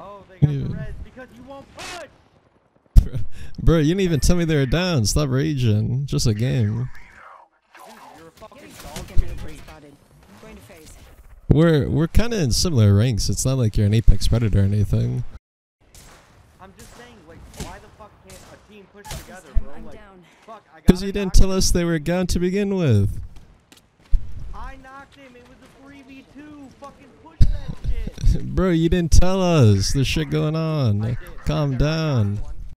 Oh, they got Yeah. the res because you won't push. Bro, you didn't even tell me they were down. Stop raging. Just a game. Dude, you're a fucking dog. Enemy shit. spotted. Going to phase. We're we're kind of in similar ranks. It's not like you're an apex predator or anything. I'm just saying, like, why the fuck can't a team push together, bro? Like, down. fuck, I got Because you didn't tell us they were gone to begin with. I knocked him. It was a 3v2. Fucking push that shit. Bro, you didn't tell us. There's shit going on. Calm I said I got down.